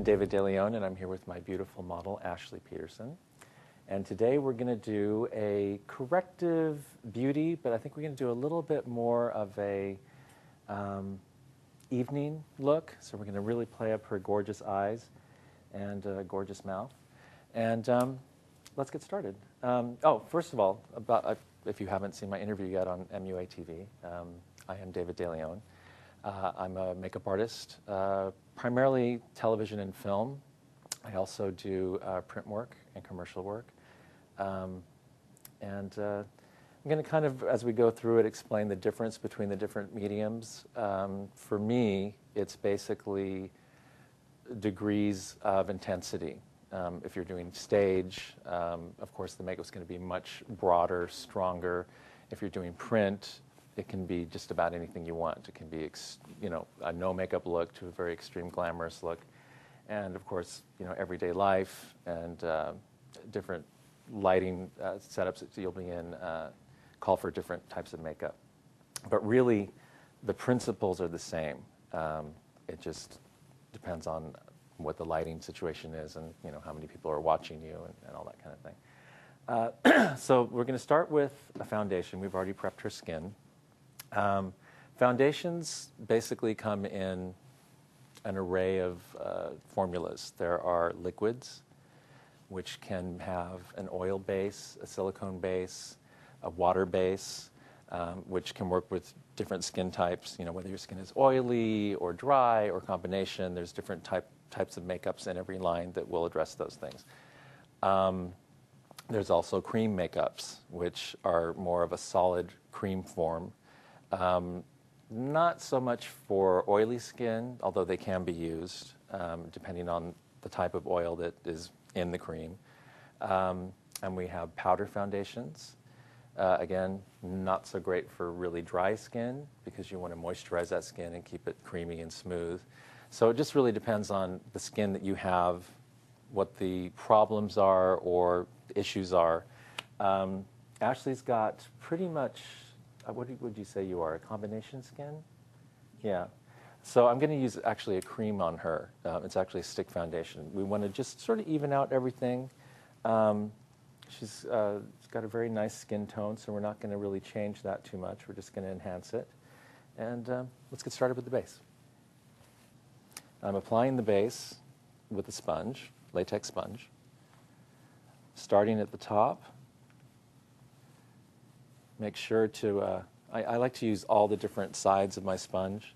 I'm David DeLeon, and I'm here with my beautiful model, Ashley Peterson. And today we're going to do a corrective beauty, but I think we're going to do a little bit more of a um, evening look. So we're going to really play up her gorgeous eyes and uh, gorgeous mouth. And um, let's get started. Um, oh, first of all, about, uh, if you haven't seen my interview yet on MUA TV, um, I am David DeLeon. Uh, I'm a makeup artist, uh, primarily television and film. I also do uh, print work and commercial work. Um, and uh, I'm going to kind of, as we go through it, explain the difference between the different mediums. Um, for me, it's basically degrees of intensity. Um, if you're doing stage, um, of course, the makeup is going to be much broader, stronger. If you're doing print, it can be just about anything you want. It can be, ex- you know, a no makeup look to a very extreme glamorous look, and of course, you know, everyday life and uh, different lighting uh, setups that you'll be in uh, call for different types of makeup. But really, the principles are the same. Um, it just depends on what the lighting situation is and you know how many people are watching you and, and all that kind of thing. Uh, so we're going to start with a foundation. We've already prepped her skin. Um, foundations basically come in an array of uh, formulas. There are liquids, which can have an oil base, a silicone base, a water base, um, which can work with different skin types. You know, whether your skin is oily or dry or combination, there's different type, types of makeups in every line that will address those things. Um, there's also cream makeups, which are more of a solid cream form um, not so much for oily skin, although they can be used um, depending on the type of oil that is in the cream. Um, and we have powder foundations. Uh, again, not so great for really dry skin because you want to moisturize that skin and keep it creamy and smooth. So it just really depends on the skin that you have, what the problems are or issues are. Um, Ashley's got pretty much what would you say you are? A combination skin? Yeah. So I'm going to use actually a cream on her. Uh, it's actually a stick foundation. We want to just sort of even out everything. Um, she's uh, got a very nice skin tone, so we're not going to really change that too much. We're just going to enhance it. And um, let's get started with the base. I'm applying the base with a sponge, latex sponge, starting at the top make sure to, uh, I, I like to use all the different sides of my sponge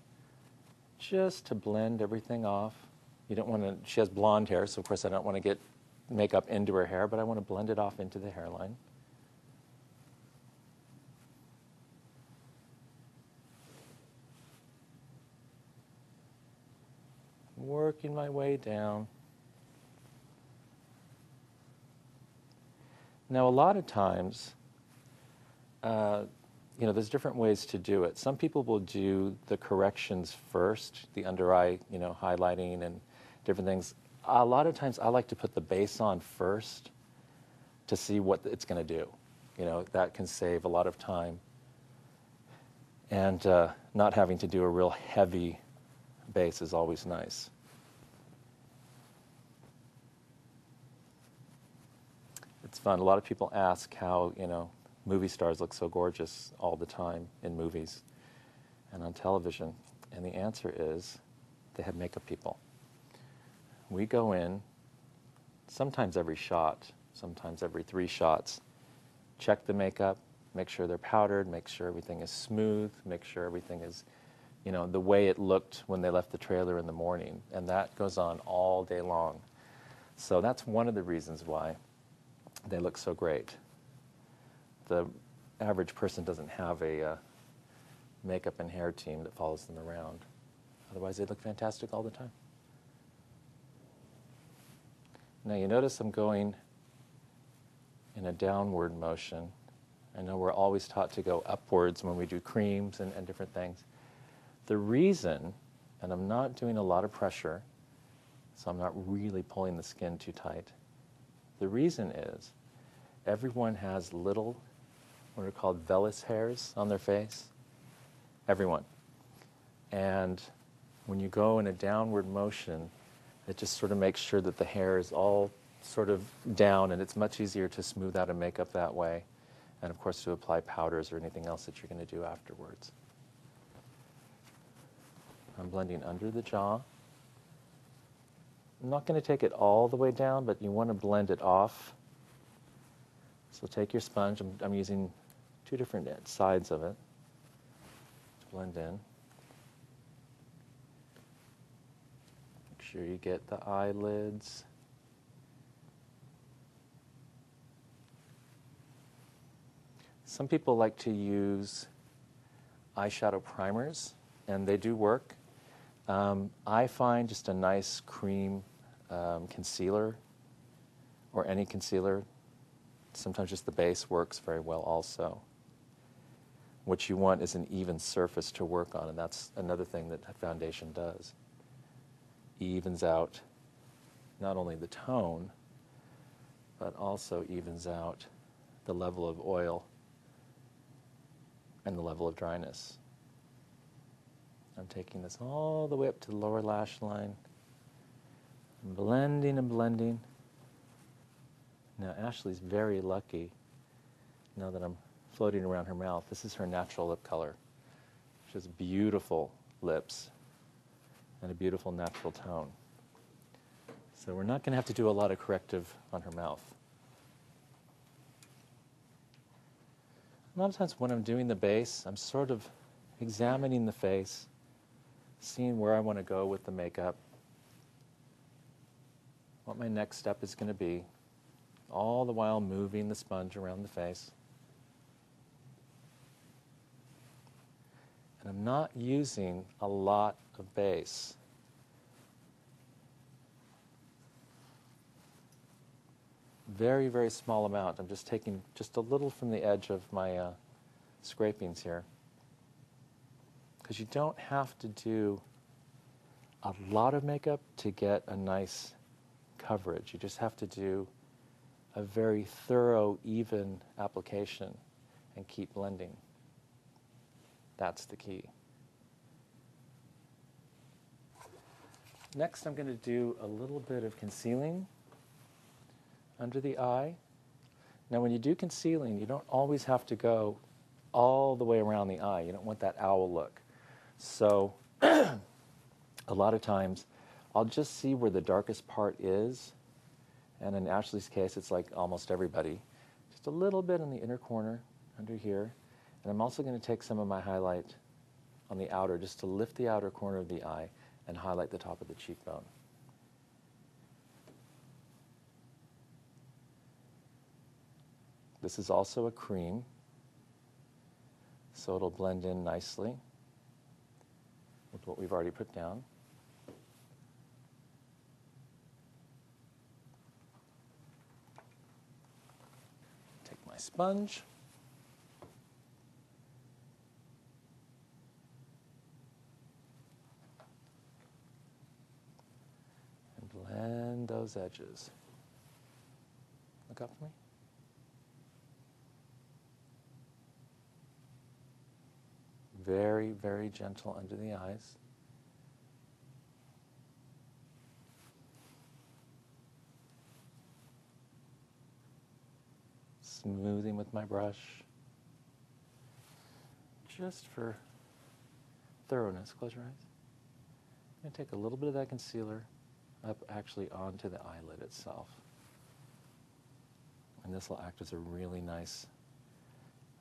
just to blend everything off. You don't want to, she has blonde hair, so of course I don't want to get makeup into her hair, but I want to blend it off into the hairline. Working my way down. Now, a lot of times, uh, you know, there's different ways to do it. Some people will do the corrections first, the under eye, you know, highlighting and different things. A lot of times I like to put the base on first to see what it's going to do. You know, that can save a lot of time. And uh, not having to do a real heavy base is always nice. It's fun. A lot of people ask how, you know, movie stars look so gorgeous all the time in movies and on television? And the answer is they have makeup people. We go in, sometimes every shot, sometimes every three shots, check the makeup, make sure they're powdered, make sure everything is smooth, make sure everything is, you know, the way it looked when they left the trailer in the morning. And that goes on all day long. So that's one of the reasons why they look so great the average person doesn't have a uh, makeup and hair team that follows them around. Otherwise, they look fantastic all the time. Now, you notice I'm going in a downward motion. I know we're always taught to go upwards when we do creams and, and different things. The reason, and I'm not doing a lot of pressure, so I'm not really pulling the skin too tight. The reason is everyone has little what are called vellus hairs on their face. Everyone. And when you go in a downward motion, It just sort of makes sure that the hair is all sort of down and it's much easier to smooth out a makeup that way. And of course to apply powders or anything else that you're going to do afterwards. I'm blending under the jaw. I'm not going to take it all the way down, but you want to blend it off. So take your sponge. I'm, I'm using two different sides of it to blend in. Make sure you get the eyelids. Some people like to use eyeshadow primers, and they do work. Um, I find just a nice cream um, concealer or any concealer, sometimes just the base works very well also. What you want is an even surface to work on, and that's another thing that foundation does. Evens out not only the tone, but also evens out the level of oil and the level of dryness. I'm taking this all the way up to the lower lash line, blending and blending. Now, Ashley's very lucky now that I'm floating around her mouth. This is her natural lip color. She has beautiful lips and a beautiful natural tone. So we're not going to have to do a lot of corrective on her mouth. A lot of times when I'm doing the base, I'm sort of examining the face seeing where I want to go with the makeup, what my next step is going to be, all the while moving the sponge around the face. And I'm not using a lot of base. Very, very small amount. I'm just taking just a little from the edge of my uh, scrapings here because you don't have to do a lot of makeup to get a nice coverage. You just have to do a very thorough, even application and keep blending. That's the key. Next, I'm going to do a little bit of concealing under the eye. Now, when you do concealing, you don't always have to go all the way around the eye. You don't want that owl look. So a lot of times I'll just see where the darkest part is. And in Ashley's case, it's like almost everybody. Just a little bit in the inner corner under here. And I'm also going to take some of my highlight on the outer just to lift the outer corner of the eye and highlight the top of the cheekbone. This is also a cream, so it'll blend in nicely with what we've already put down. Take my sponge. And blend those edges. Look up for me. Very, very gentle under the eyes. Smoothing with my brush. Just for thoroughness, close your eyes. I'm going to take a little bit of that concealer up actually onto the eyelid itself. And this will act as a really nice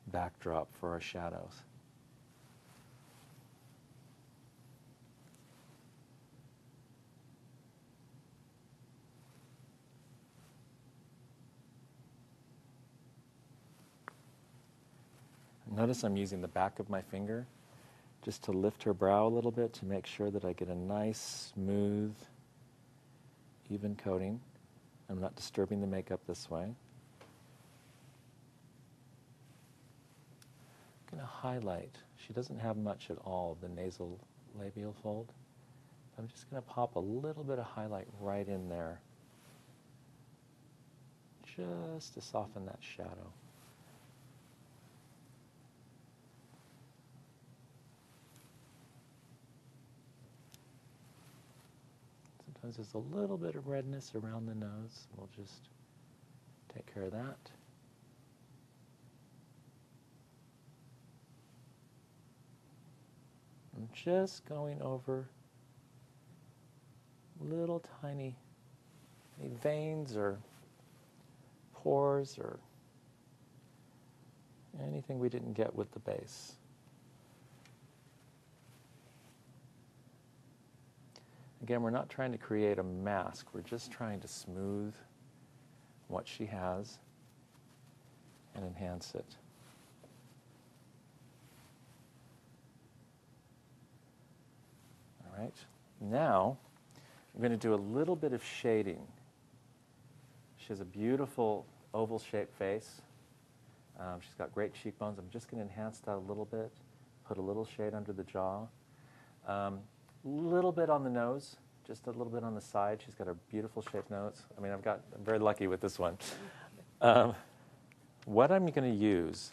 backdrop for our shadows. Notice I'm using the back of my finger just to lift her brow a little bit to make sure that I get a nice, smooth, even coating. I'm not disturbing the makeup this way. I'm going to highlight. She doesn't have much at all, the nasal labial fold. I'm just going to pop a little bit of highlight right in there just to soften that shadow. Sometimes there's a little bit of redness around the nose. We'll just take care of that. I'm just going over little tiny veins or pores or anything we didn't get with the base. Again, we're not trying to create a mask, we're just trying to smooth what she has and enhance it. All right, now I'm going to do a little bit of shading. She has a beautiful oval shaped face. Um, she's got great cheekbones. I'm just going to enhance that a little bit, put a little shade under the jaw. Um, little bit on the nose, just a little bit on the side. She's got a beautiful shaped nose. I mean, I've got, I'm very lucky with this one. Um, what I'm going to use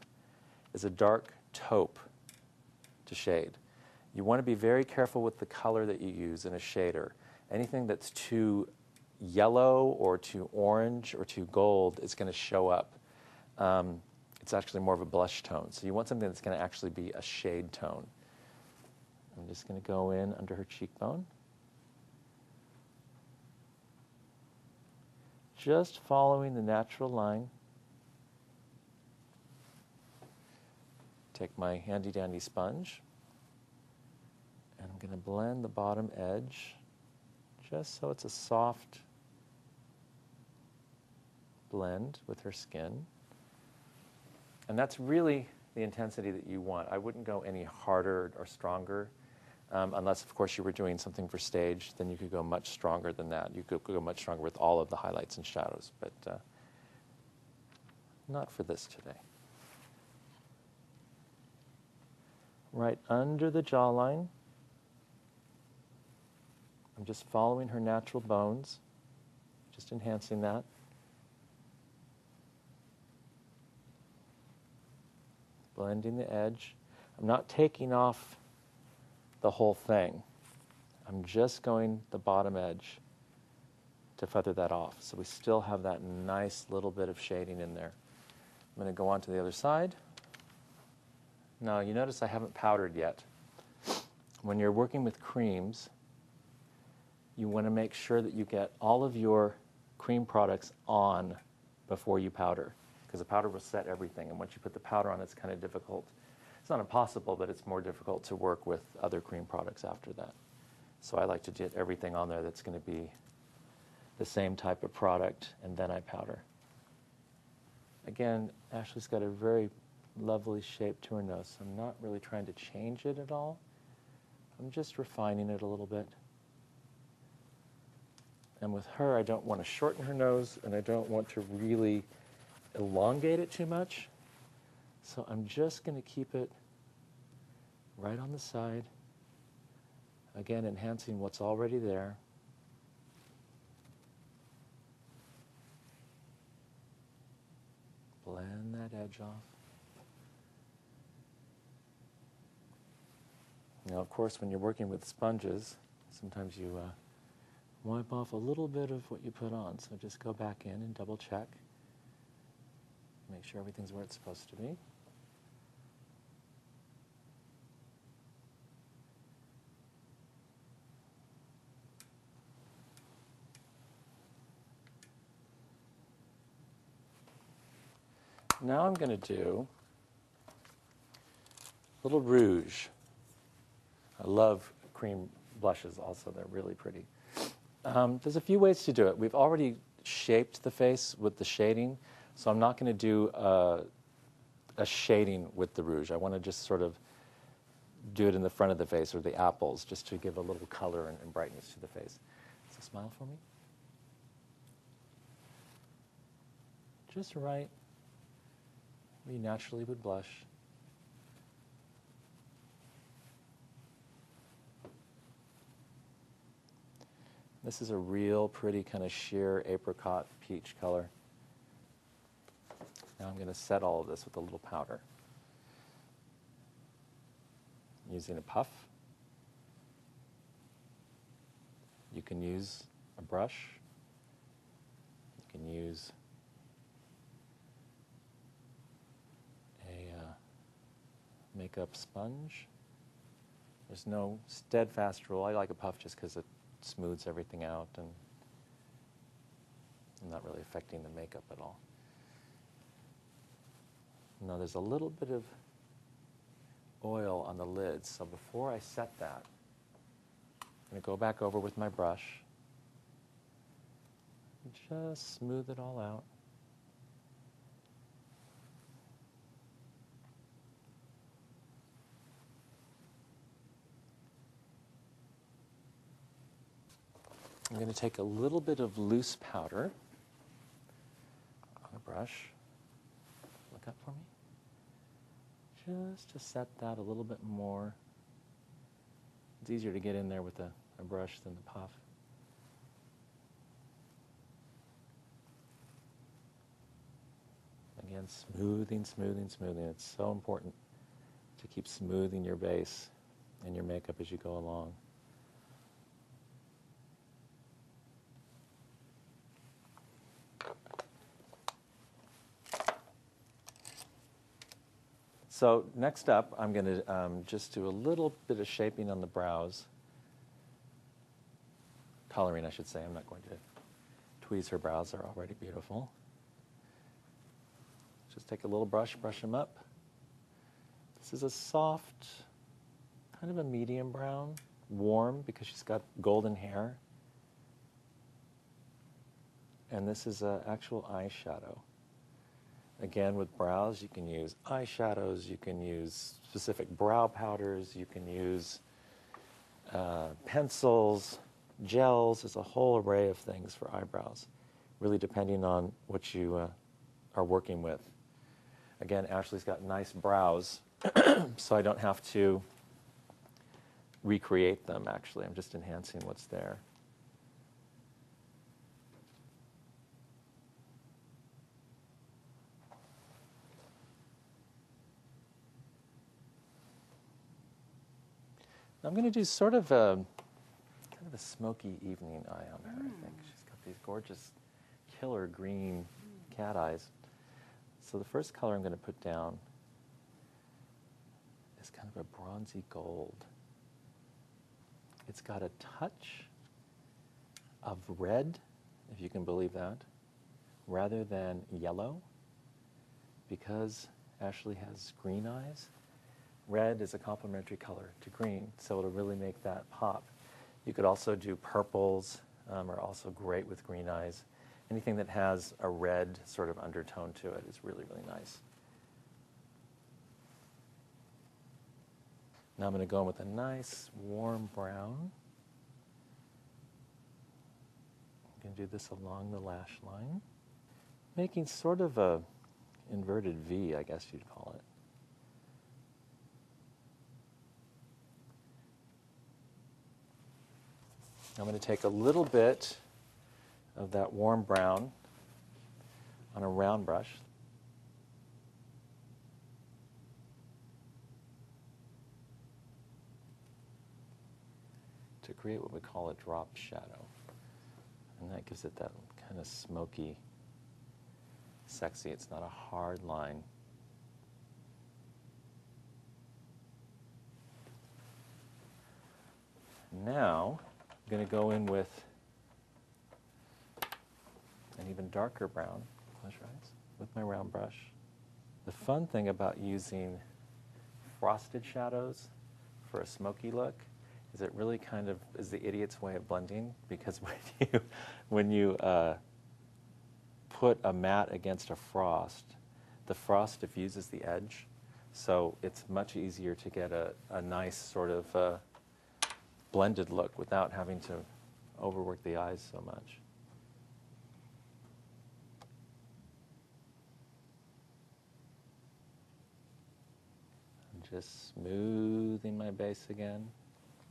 is a dark taupe to shade. You want to be very careful with the color that you use in a shader. Anything that's too yellow or too orange or too gold is going to show up. Um, it's actually more of a blush tone. So you want something that's going to actually be a shade tone. I'm just going to go in under her cheekbone. Just following the natural line. Take my handy dandy sponge and I'm going to blend the bottom edge just so it's a soft blend with her skin. And that's really the intensity that you want. I wouldn't go any harder or stronger, um, unless, of course, you were doing something for stage. Then you could go much stronger than that. You could go much stronger with all of the highlights and shadows, but uh, not for this today. Right under the jawline. I'm just following her natural bones, just enhancing that. Blending the edge. I'm not taking off the whole thing. I'm just going the bottom edge to feather that off. So we still have that nice little bit of shading in there. I'm going to go on to the other side. Now, you notice I haven't powdered yet. When you're working with creams, you want to make sure that you get all of your cream products on before you powder because the powder will set everything. And once you put the powder on, it's kind of difficult. Not impossible, but it's more difficult to work with other cream products after that. So I like to get everything on there that's going to be the same type of product, and then I powder. Again, Ashley's got a very lovely shape to her nose. I'm not really trying to change it at all. I'm just refining it a little bit. And with her, I don't want to shorten her nose and I don't want to really elongate it too much. So I'm just going to keep it right on the side. Again, enhancing what's already there. Blend that edge off. Now, of course, when you're working with sponges, sometimes you uh, wipe off a little bit of what you put on. So just go back in and double check. Make sure everything's where it's supposed to be. Now I'm going to do a little rouge. I love cream blushes also. They're really pretty. Um, there's a few ways to do it. We've already shaped the face with the shading, so I'm not going to do a, a, shading with the rouge. I want to just sort of do it in the front of the face or the apples just to give a little color and, and brightness to the face. So smile for me. Just right you naturally would blush. This is a real pretty kind of sheer apricot peach color. Now I'm going to set all of this with a little powder. Using a puff. You can use a brush. You can use a uh, makeup sponge. There's no steadfast rule. I like a puff just because it smooths everything out and not really affecting the makeup at all. Now there's a little bit of oil on the lid, so before I set that, I'm going to go back over with my brush, just smooth it all out. I'm going to take a little bit of loose powder on a brush. Look up for me. Just to set that a little bit more. It's easier to get in there with a, a brush than the puff. Again, smoothing, smoothing, smoothing. It's so important to keep smoothing your base and your makeup as you go along. So next up, I'm going to um, just do a little bit of shaping on the brows. Coloring, I should say. I'm not going to tweeze her brows. They're already beautiful. Just take a little brush, brush them up. This is a soft, kind of a medium brown, warm because she's got golden hair. And this is an actual eyeshadow. Again, with brows, you can use eyeshadows, you can use specific brow powders, you can use uh, pencils, gels. There's a whole array of things for eyebrows, really depending on what you uh, are working with. Again, Ashley's got nice brows, so I don't have to recreate them, actually. I'm just enhancing what's there. I'm going to do sort of a kind of a smoky evening eye on her. Mm. I think she's got these gorgeous killer green mm. cat eyes. So the first color I'm going to put down is kind of a bronzy gold. It's got a touch of red, if you can believe that, rather than yellow, because Ashley has green eyes. Red is a complementary color to green, so it'll really make that pop. You could also do purples, um, are also great with green eyes. Anything that has a red sort of undertone to it is really, really nice. Now I'm going to go in with a nice warm brown. I'm going to do this along the lash line, making sort of a inverted V, I guess you'd call it. I'm going to take a little bit of that warm brown on a round brush. To create what we call a drop shadow. And that gives it that kind of smoky, sexy. It's not a hard line. Now, going to go in with an even darker brown, eyes, with my round brush. The fun thing about using frosted shadows for a smoky look is it really kind of is the idiot's way of blending because when you, when you uh, put a mat against a frost, the frost diffuses the edge, so it's much easier to get a, a nice sort of uh, blended look without having to overwork the eyes so much. I'm just smoothing my base again,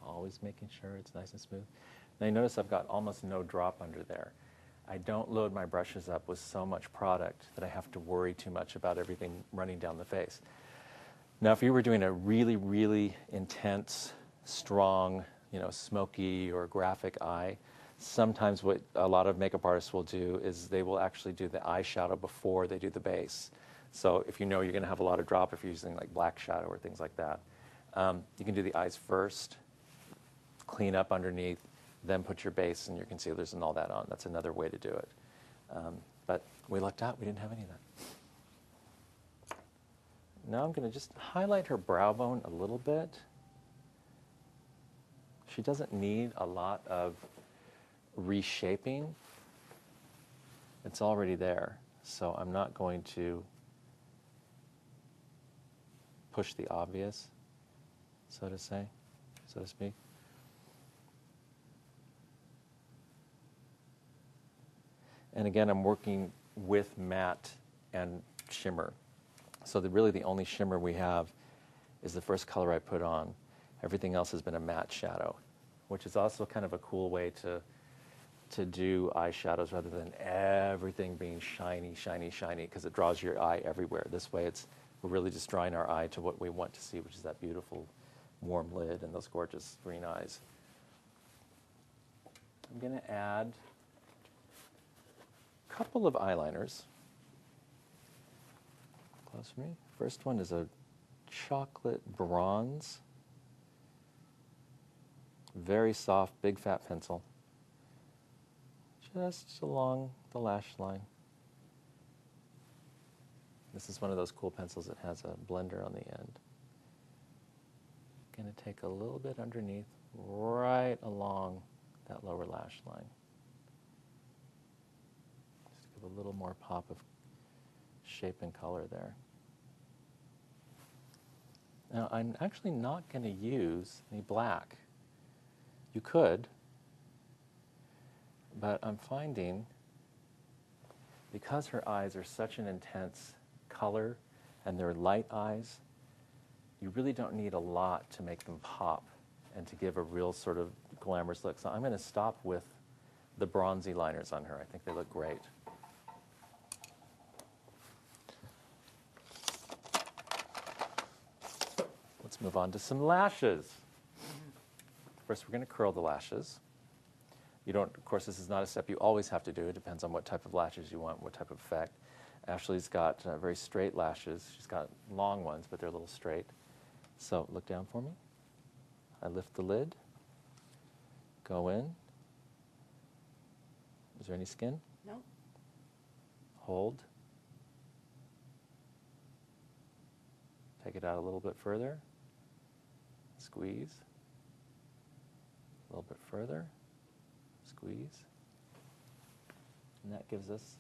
always making sure it's nice and smooth. Now you notice I've got almost no drop under there. I don't load my brushes up with so much product that I have to worry too much about everything running down the face. Now if you were doing a really, really intense, strong you know, smoky or graphic eye, sometimes what a lot of makeup artists will do is they will actually do the eyeshadow before they do the base. So if you know you're going to have a lot of drop, if you're using like black shadow or things like that, um, you can do the eyes first, clean up underneath, then put your base and your concealers and all that on. That's another way to do it. Um, but we lucked out, we didn't have any of that. Now I'm going to just highlight her brow bone a little bit. She doesn't need a lot of reshaping. It's already there, so I'm not going to push the obvious, so to say, so to speak. And again, I'm working with matte and shimmer. So the, really the only shimmer we have is the first color I put on. Everything else has been a matte shadow, which is also kind of a cool way to, to do eyeshadows rather than everything being shiny, shiny, shiny, because it draws your eye everywhere. This way it's, we're really just drawing our eye to what we want to see, which is that beautiful warm lid and those gorgeous green eyes. I'm going to add a couple of eyeliners. Close for me. First one is a chocolate bronze. Very soft, big fat pencil. Just along the lash line. This is one of those cool pencils that has a blender on the end. Going to take a little bit underneath, right along that lower lash line Just give a little more pop of shape and color there. Now, I'm actually not going to use any black. You could, but I'm finding because her eyes are such an intense color and they're light eyes, you really don't need a lot to make them pop and to give a real sort of glamorous look. So I'm going to stop with the bronzy liners on her. I think they look great. Let's move on to some lashes. First, we're going to curl the lashes. You don't, of course, this is not a step you always have to do. It depends on what type of lashes you want, what type of effect. Ashley's got uh, very straight lashes. She's got long ones, but they're a little straight. So look down for me. I lift the lid. Go in. Is there any skin? No. Hold. Take it out a little bit further. Squeeze. A little bit further. Squeeze. And that gives us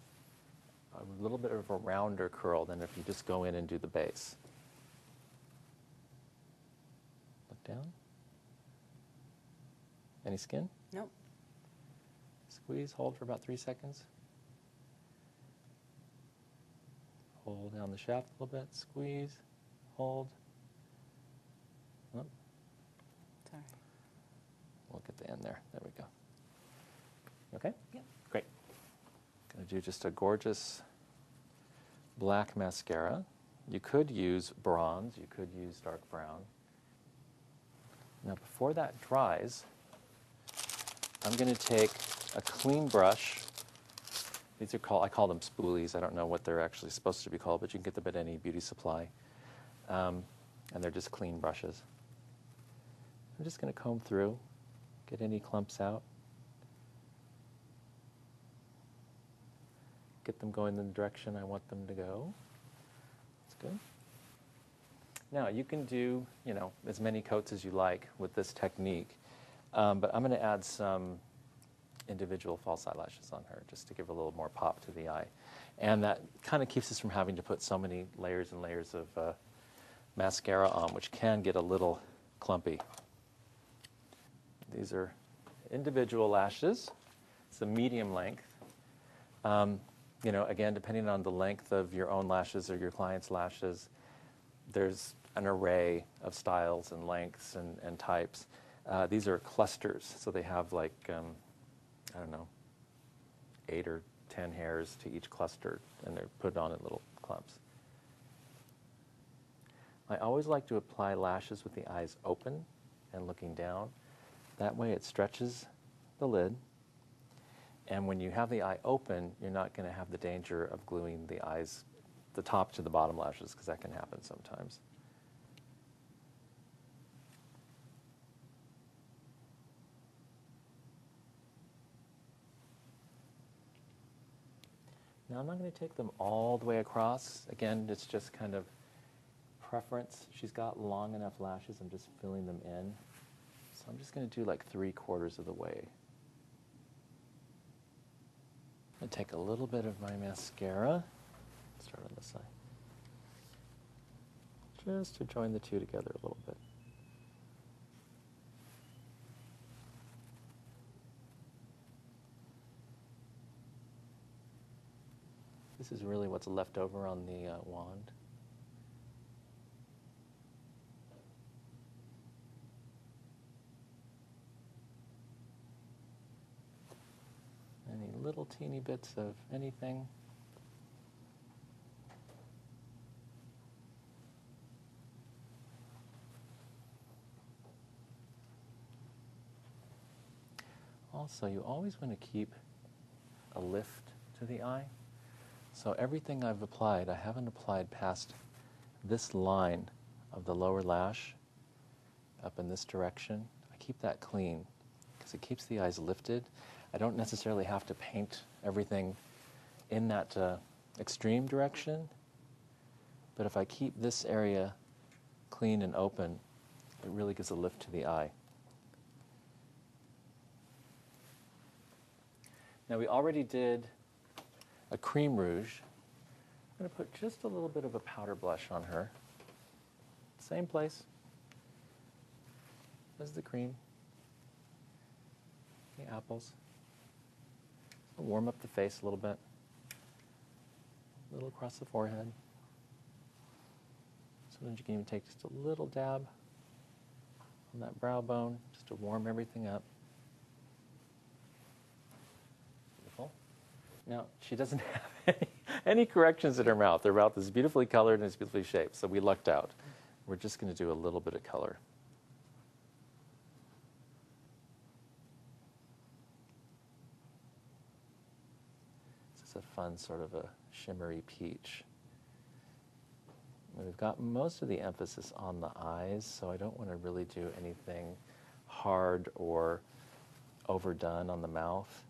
a little bit of a rounder curl than if you just go in and do the base. Look down. Any skin? Nope. Squeeze, hold for about three seconds. Hold down the shaft a little bit, squeeze, hold. Look at the end there. There we go. Okay? Yep. Great. Going to do just a gorgeous black mascara. You could use bronze, you could use dark brown. Now before that dries, I'm going to take a clean brush. These are called, I call them spoolies. I don't know what they're actually supposed to be called, but you can get them at any beauty supply. Um, and they're just clean brushes. I'm just going to comb through Get any clumps out. Get them going in the direction I want them to go. That's good. Now you can do, you know, as many coats as you like with this technique, um, but I'm going to add some individual false eyelashes on her just to give a little more pop to the eye. And that kind of keeps us from having to put so many layers and layers of uh, mascara on, which can get a little clumpy. These are individual lashes. It's a medium length. Um, you know, again, depending on the length of your own lashes or your client's lashes, there's an array of styles and lengths and, and types. Uh, these are clusters, so they have like, um, I don't know, eight or ten hairs to each cluster, and they're put on in little clumps. I always like to apply lashes with the eyes open and looking down that way it stretches the lid And when you have the eye open, you're not going to have the danger of gluing the eyes, the top to the bottom lashes, because that can happen sometimes. Now I'm not going to take them all the way across. Again, it's just kind of preference. She's got long enough lashes. I'm just filling them in. So I'm just going to do like three quarters of the way. To take a little bit of my mascara. Start on this side. Just to join the two together a little bit. This is really what's left over on the uh, wand. Any little teeny bits of anything. Also, you always want to keep a lift to the eye. So everything I've applied, I haven't applied past this line of the lower lash up in this direction. I keep that clean because it keeps the eyes lifted. I don't necessarily have to paint everything in that uh, extreme direction, but if I keep this area clean and open, it really gives a lift to the eye. Now we already did a cream rouge. I'm going to put just a little bit of a powder blush on her. Same place as the cream, the apples. Warm up the face a little bit. A little across the forehead. Sometimes you can even take just a little dab on that brow bone just to warm everything up. Beautiful. Now, she doesn't have any, any, corrections in her mouth. Her mouth is beautifully colored and it's beautifully shaped, so we lucked out. We're just going to do a little bit of color. This is a fun sort of a shimmery peach. we've got most of the emphasis on the eyes, so I don't want to really do anything hard or overdone on the mouth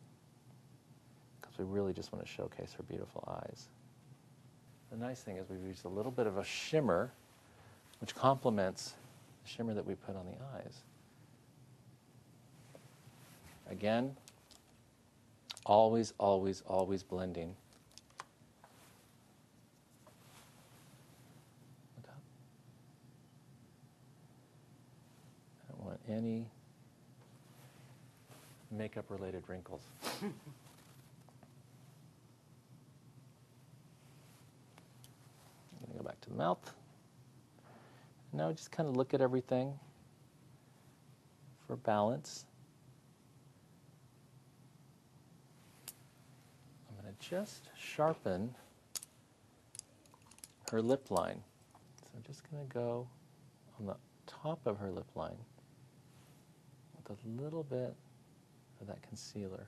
because we really just want to showcase her beautiful eyes. The nice thing is we've used a little bit of a shimmer, which complements the shimmer that we put on the eyes. Again, always, always, always blending. I don't want any makeup related wrinkles. I'm going to go back to the mouth. Now just kind of look at everything for balance. I'm going to just sharpen her lip line. So I'm just going to go on the top of her lip line a little bit of that concealer.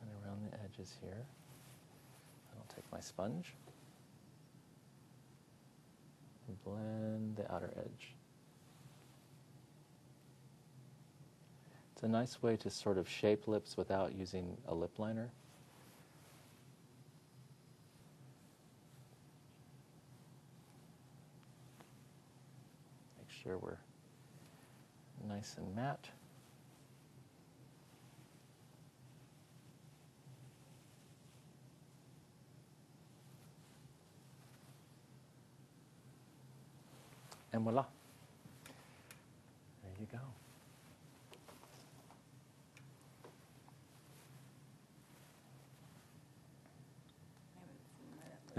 And around the edges here I'll take my sponge and blend the outer edge. It's a nice way to sort of shape lips without using a lip liner. Make sure we're nice and matte. And voila. There you go.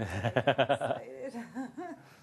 excited.